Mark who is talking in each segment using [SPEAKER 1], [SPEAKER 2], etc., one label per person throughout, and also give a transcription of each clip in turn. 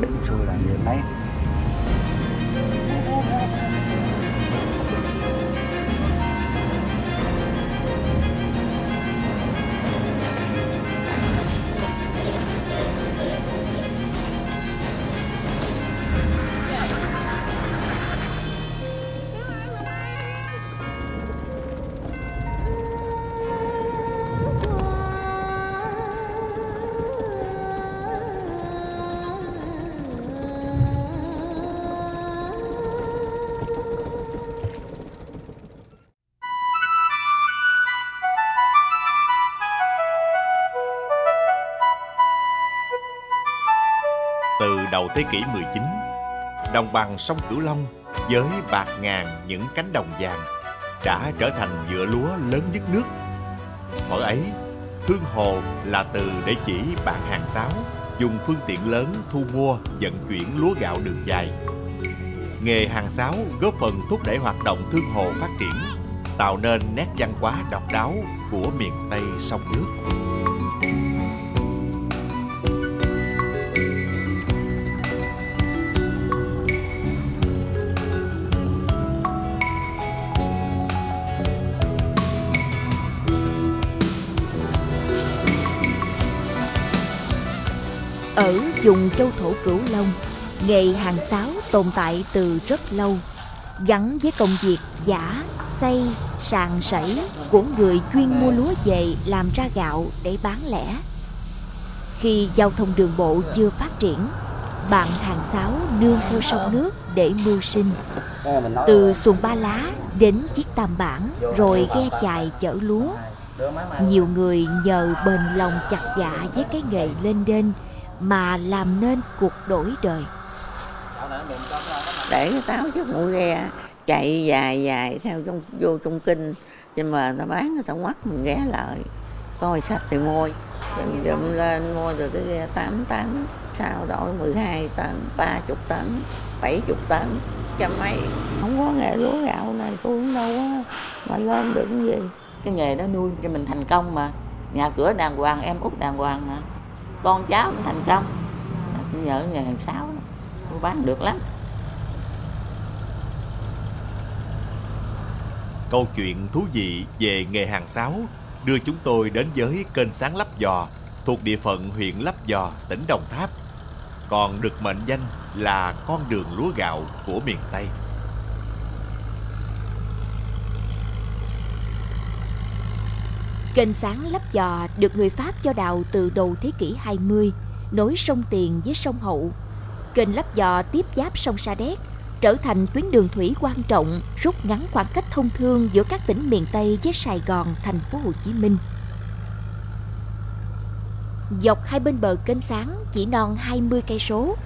[SPEAKER 1] đứng xuôi là như
[SPEAKER 2] thế đầu thế kỷ 19, đồng bằng sông Cửu Long với bạc ngàn những cánh đồng vàng đã trở thành vựa lúa lớn nhất nước. Thuở ấy, thương hồ là từ để chỉ bạn hàng sáo dùng phương tiện lớn thu mua vận chuyển lúa gạo đường dài. Nghề hàng sáo góp phần thúc đẩy hoạt động thương hồ phát triển, tạo nên nét văn hóa độc đáo của miền Tây sông nước.
[SPEAKER 3] Ở vùng châu thổ Cửu Long, nghề hàng sáo tồn tại từ rất lâu, gắn với công việc giả, xây, sàn sẩy của người chuyên mua lúa về làm ra gạo để bán lẻ. Khi giao thông đường bộ chưa phát triển, bạn hàng sáo nương theo sông nước để mưu sinh. Từ xuồng ba lá đến chiếc tam bản rồi ghe chài chở lúa. Nhiều người nhờ bền lòng chặt dạ với cái nghề lên đên mà làm nên cuộc đổi đời.
[SPEAKER 4] để cái táo chiếc mũi ghe chạy dài dài theo trong vô trong kinh. Nhưng mà ta bán người ta quắt mình ghé lại. Coi sạch thì mua mình rụm lên mua được cái ghe 8 tấn. Sau đổi 12 tấn 30 tấn 70 tấn trăm mấy. Không có nghề lúa gạo này tôi cũng đâu có mà lên được cái gì.
[SPEAKER 5] Cái nghề đó nuôi cho mình thành công mà. Nhà cửa đàng hoàng em út đàng hoàng mà con cháu cũng thành công nhờ nghề hàng sáu, mua bán được lắm
[SPEAKER 2] Câu chuyện thú vị về nghề hàng sáo đưa chúng tôi đến với kênh sáng Lấp Giò thuộc địa phận huyện Lấp Giò, tỉnh Đồng Tháp. Còn được mệnh danh là con đường lúa gạo của miền Tây.
[SPEAKER 3] Kênh sáng Lấp dò được người Pháp cho đào từ đầu thế kỷ 20, nối sông Tiền với sông Hậu. Kênh Lấp dò tiếp giáp sông Sa Đéc, trở thành tuyến đường thủy quan trọng rút ngắn khoảng cách thông thương giữa các tỉnh miền Tây với Sài Gòn, thành phố Hồ Chí Minh. Dọc hai bên bờ kênh sáng chỉ non 20 cây số,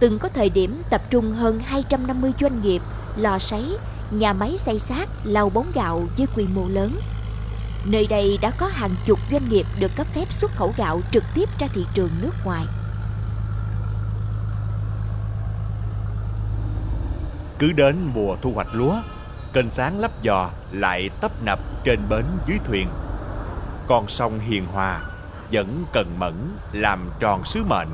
[SPEAKER 3] từng có thời điểm tập trung hơn 250 doanh nghiệp, lò sấy, nhà máy xây sát, lau bóng gạo với quy mô lớn. Nơi đây đã có hàng chục doanh nghiệp được cấp phép xuất khẩu gạo trực tiếp ra thị trường nước ngoài.
[SPEAKER 2] Cứ đến mùa thu hoạch lúa, kênh sáng lấp giò lại tấp nập trên bến dưới thuyền. Con sông Hiền Hòa vẫn cần mẫn làm tròn sứ mệnh,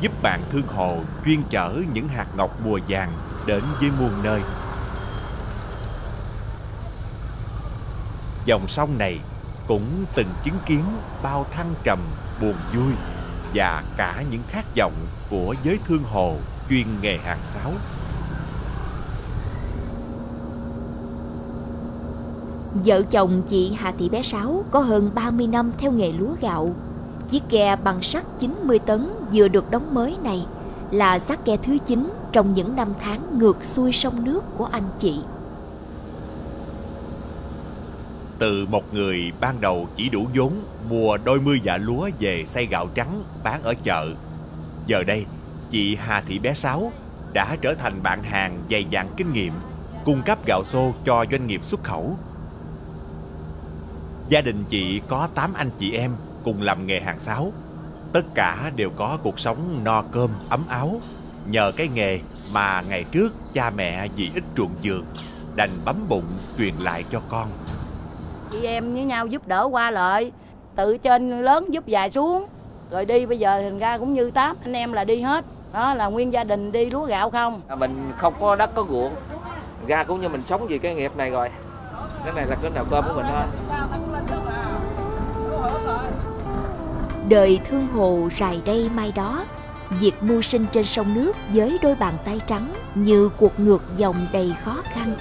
[SPEAKER 2] giúp bạn thương hồ chuyên chở những hạt ngọc mùa vàng đến với muôn nơi. Dòng sông này cũng từng chứng kiến bao thăng trầm, buồn vui và cả những khát vọng của giới thương hồ chuyên nghề hàng sáo.
[SPEAKER 3] Vợ chồng chị Hà Thị Bé Sáu có hơn 30 năm theo nghề lúa gạo. Chiếc ghe bằng sắt 90 tấn vừa được đóng mới này là xác ghe thứ 9 trong những năm tháng ngược xuôi sông nước của anh chị.
[SPEAKER 2] Từ một người ban đầu chỉ đủ vốn mua đôi mươi dạ lúa về xay gạo trắng bán ở chợ. Giờ đây, chị Hà Thị Bé Sáu đã trở thành bạn hàng dày dặn kinh nghiệm, cung cấp gạo xô cho doanh nghiệp xuất khẩu. Gia đình chị có 8 anh chị em cùng làm nghề hàng sáo. Tất cả đều có cuộc sống no cơm, ấm áo. Nhờ cái nghề mà ngày trước cha mẹ vì ít ruộng vườn đành bấm bụng truyền lại cho con
[SPEAKER 6] chị em với nhau giúp đỡ qua lại từ trên lớn giúp dài xuống. Rồi đi bây giờ thành ra cũng như tám anh em là đi hết. Đó là nguyên gia đình đi lúa gạo không?
[SPEAKER 1] À, mình không có đất có ruộng. Ra cũng như mình sống vì cái nghiệp này rồi. Cái này là cái nồi cơm của mình thôi.
[SPEAKER 3] Đời thương hồ rài đây mai đó Việc mưu sinh trên sông nước với đôi bàn tay trắng như cuộc ngược dòng đầy khó khăn.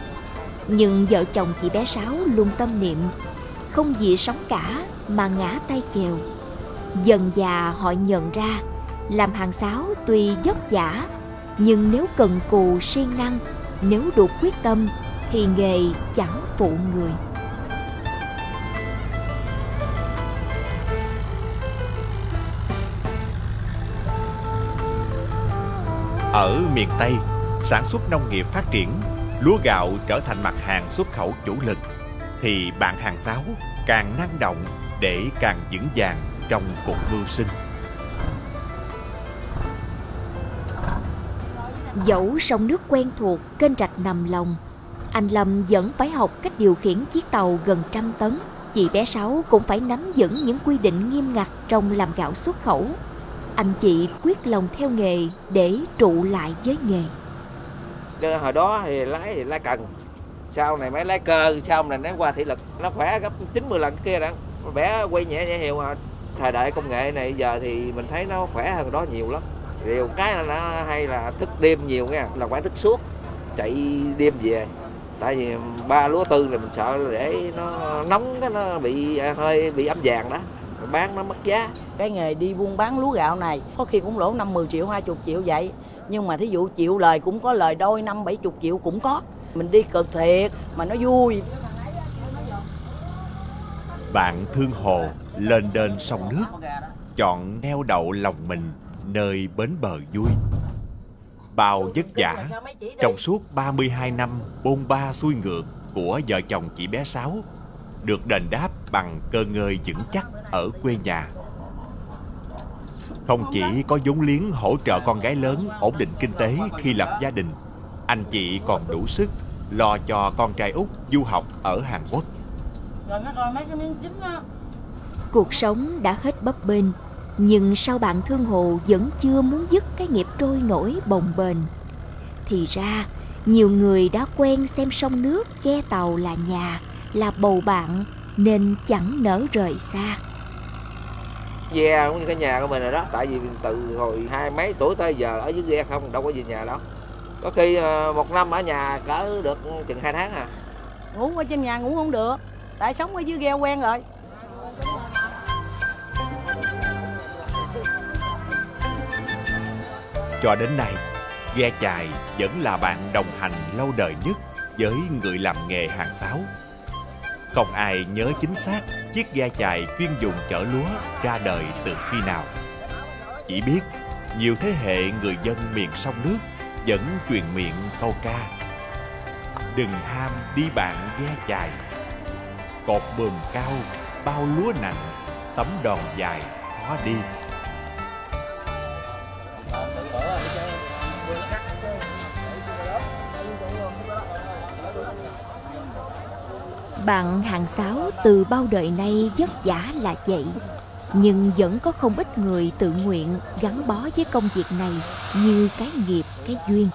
[SPEAKER 3] Nhưng vợ chồng chị bé Sáu luôn tâm niệm không vì sống cả mà ngã tay chèo. Dần già họ nhận ra làm hàng sáo tuy vất vả nhưng nếu cần cù siêng năng, nếu đủ quyết tâm thì nghề chẳng phụ người.
[SPEAKER 2] Ở miền Tây, sản xuất nông nghiệp phát triển, lúa gạo trở thành mặt hàng xuất khẩu chủ lực, thì bạn hàng pháo càng năng động để càng vững vàng trong cuộc mưu sinh.
[SPEAKER 3] Dẫu sông nước quen thuộc, kênh rạch nằm lòng, anh Lâm vẫn phải học cách điều khiển chiếc tàu gần trăm tấn. Chị bé Sáu cũng phải nắm vững những quy định nghiêm ngặt trong làm gạo xuất khẩu. Anh chị quyết lòng theo nghề để trụ lại với nghề.
[SPEAKER 1] Chứ hồi đó thì lái thì lái cần. Sau này mới lái cơ, sau này nó qua thị lực. Nó khỏe gấp 90 lần kia đó. Bé quay nhẹ nhẹ hiệu à thời đại công nghệ này, giờ thì mình thấy nó khỏe hơn đó nhiều lắm. Điều cái là nó hay là thức đêm nhiều nha là phải thức suốt, chạy đêm về. Tại vì ba lúa tư là mình sợ để nó nóng, cái nó bị à, hơi bị ấm vàng đó. Bán nó mất giá.
[SPEAKER 6] Cái nghề đi buôn bán lúa gạo này, có khi cũng lỗ năm 10 triệu 20 triệu vậy nhưng mà thí dụ chịu lời cũng có lời đôi năm 70 triệu cũng có mình đi cực thiệt mà nó vui
[SPEAKER 2] Bạn thương hồ lên đên sông nước, chọn neo đậu lòng mình nơi bến bờ vui. Bao vất vả trong suốt 32 năm bôn ba xuôi ngược của vợ chồng chị bé Sáu được đền đáp bằng cơ ngơi vững chắc ở quê nhà. Không chỉ có vốn liếng hỗ trợ con gái lớn ổn định kinh tế khi lập gia đình, anh chị còn đủ sức lo cho con trai út du học ở Hàn Quốc.
[SPEAKER 3] Cuộc sống đã hết bấp bênh, nhưng sao bạn thương hồ vẫn chưa muốn dứt cái nghiệp trôi nổi bồng bềnh? Thì ra, nhiều người đã quen xem sông nước, ghe tàu là nhà, là bầu bạn, nên chẳng nỡ rời xa.
[SPEAKER 1] Ve cũng như cái nhà của mình rồi đó. Tại vì mình từ hồi hai mấy tuổi tới giờ ở dưới ghe không đâu có về nhà đâu. Có khi ờ, một năm ở nhà cỡ được chừng hai tháng à.
[SPEAKER 6] Ngủ ở trên nhà ngủ không được. Tại sống ở dưới ghe quen rồi.
[SPEAKER 2] Cho đến nay, ghe chài vẫn là bạn đồng hành lâu đời nhất với người làm nghề hàng sáo. Không ai nhớ chính xác chiếc ghe chài chuyên dùng chở lúa ra đời từ khi nào. Chỉ biết nhiều thế hệ người dân miền sông nước vẫn truyền miệng câu ca Đừng ham đi bạn ghe chài Cột bờm cao, bao lúa nặng, tấm đòn dài, khó đi
[SPEAKER 3] Bạn hàng sáo từ bao đời nay vất vả là vậy. Nhưng vẫn có không ít người tự nguyện gắn bó với công việc này Như cái nghiệp, cái duyên.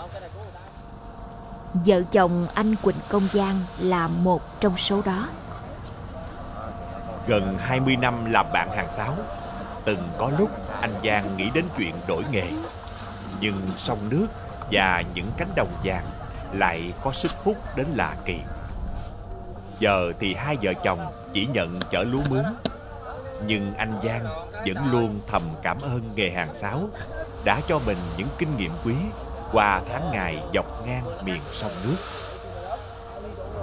[SPEAKER 3] Vợ chồng anh Quỳnh Công Giang là một trong số đó.
[SPEAKER 2] Gần 20 năm làm bạn hàng sáo Từng có lúc anh Giang nghĩ đến chuyện đổi nghề. Nhưng sông nước và những cánh đồng vàng Lại có sức hút đến lạ kỳ. Giờ thì hai vợ chồng chỉ nhận chở lúa mướn. Nhưng anh Giang vẫn luôn thầm cảm ơn nghề hàng sáo, Đã cho mình những kinh nghiệm quý Qua tháng ngày dọc ngang miền sông nước.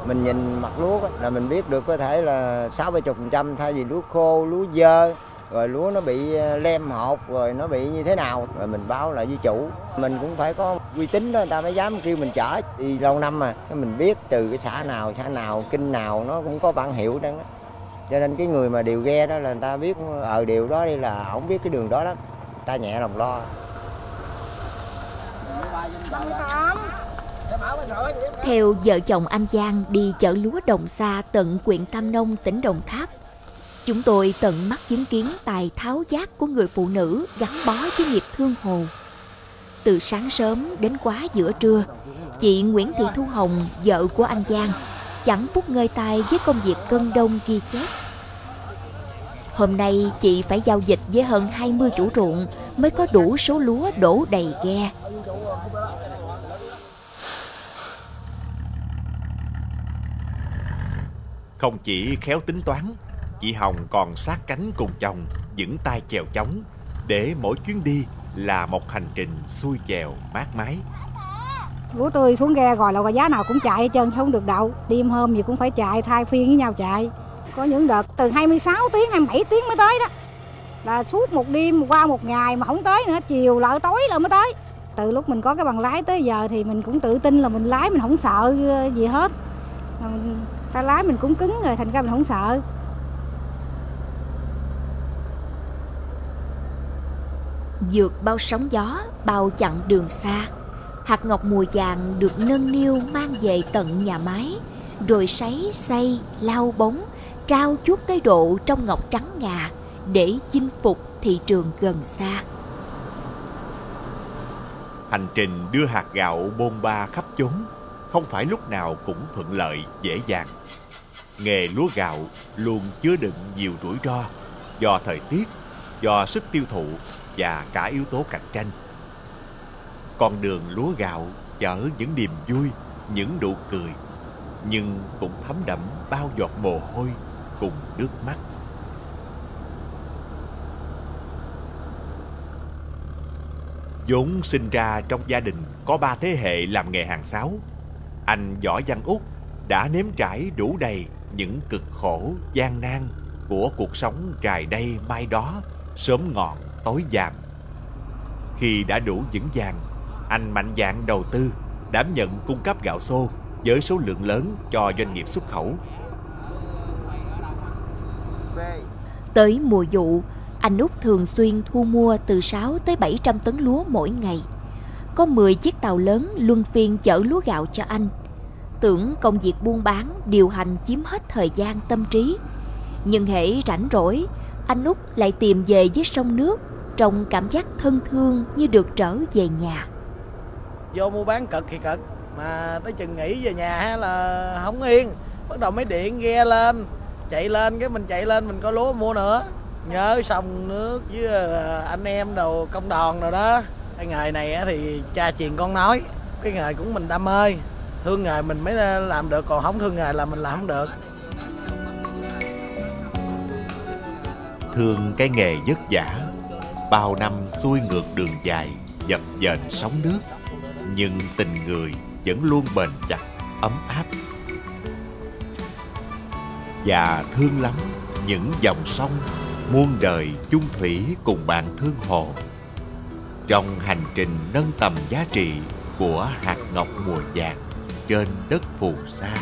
[SPEAKER 7] Mình nhìn mặt lúa là mình biết được có thể là sáu bảy chục phần trăm thay vì lúa khô, lúa dơ rồi lúa nó bị ờ, lem hột rồi nó bị như thế nào? Rồi mình báo lại với chủ. Mình cũng phải có uy tín đó người ta mới dám kêu mình chở. Đi lâu năm mà mình biết từ cái xã nào xã nào kinh nào nó cũng có bản hiệu đó cho nên cái người mà điều ghe đó là người ta biết ở điều đó đi là ổng biết cái đường đó lắm. Người ta nhẹ lòng lo.
[SPEAKER 3] Theo vợ chồng anh Giang đi chở lúa đồng xa tận huyện Tam Nông, tỉnh Đồng Tháp. Chúng tôi tận mắt chứng kiến tài tháo giác của người phụ nữ gắn bó với nghiệp thương hồ. từ sáng sớm đến quá giữa trưa. Chị Nguyễn Thị Thu Hồng, vợ của anh Giang, chẳng phút ngơi tay với công việc cân đông ghi chép. Hôm nay chị phải giao dịch với hơn 20 chủ ruộng mới có đủ số lúa đổ đầy ghe.
[SPEAKER 2] Không chỉ khéo tính toán, chị Hồng còn sát cánh cùng chồng, vững tay chèo chống, để mỗi chuyến đi là một hành trình xuôi chèo mát mái.
[SPEAKER 8] bố tôi xuống ghe gọi là giá nào cũng chạy hết trơn không được đậu. Đêm hôm gì cũng phải chạy thay phiên với nhau chạy. Có những đợt từ 26 tiếng 27 tiếng mới tới đó. Là suốt một đêm qua một ngày mà không tới nữa, chiều lỡ tối là mới tới. Từ lúc mình có cái bằng lái tới giờ thì mình cũng tự tin là mình lái mình không sợ gì hết. Ta lái mình cũng cứng rồi thành ra mình không sợ.
[SPEAKER 3] Dược bao sóng gió, bao chặng đường xa. Hạt ngọc mùa vàng được nâng niu mang về tận nhà máy Rồi sấy, xay, lau bóng Trao chuốt tới độ trong ngọc trắng ngà Để chinh phục thị trường gần xa.
[SPEAKER 2] Hành trình đưa hạt gạo bôn ba khắp chốn Không phải lúc nào cũng thuận lợi, dễ dàng. Nghề lúa gạo luôn chứa đựng nhiều rủi ro Do thời tiết, do sức tiêu thụ và cả yếu tố cạnh tranh. Con đường lúa gạo chở những niềm vui, những nụ cười, nhưng cũng thấm đẫm bao giọt mồ hôi cùng nước mắt. vốn sinh ra trong gia đình có ba thế hệ làm nghề hàng sáo. Anh Võ Văn Út đã nếm trải đủ đầy những cực khổ, gian nan của cuộc sống trài đây mai đó, sớm ngọn tối giảm. Khi đã đủ vững vàng, anh mạnh dạn đầu tư, đảm nhận cung cấp gạo xô với số lượng lớn cho doanh nghiệp xuất khẩu.
[SPEAKER 3] Tới mùa vụ, anh Út thường xuyên thu mua từ 6 tới 700 tấn lúa mỗi ngày. Có 10 chiếc tàu lớn luân phiên chở lúa gạo cho anh. Tưởng công việc buôn bán, điều hành chiếm hết thời gian tâm trí. Nhưng hễ rảnh rỗi, anh Út lại tìm về với sông nước trong cảm giác thân thương như được trở về nhà.
[SPEAKER 9] Vô mua bán cực thì cực, mà tới chừng nghỉ về nhà là không yên. Bắt đầu mới điện ghe lên, chạy lên cái mình chạy lên mình có lúa mua nữa. Nhớ sông nước với ờ, anh em đồ công đoàn rồi đó. Cái nghề này thì cha truyền con nói, cái nghề cũng mình đam mê. Thương nghề mình mới ờ, làm được, còn không thương nghề là mình làm không được.
[SPEAKER 2] Thương cái nghề vất vả. Bao năm xuôi ngược đường dài, dập dềnh sóng nước, nhưng tình người vẫn luôn bền chặt, ấm áp. Và thương lắm những dòng sông, muôn đời chung thủy cùng bạn thương hồ. Trong hành trình nâng tầm giá trị của hạt ngọc mùa vàng trên đất phù sa.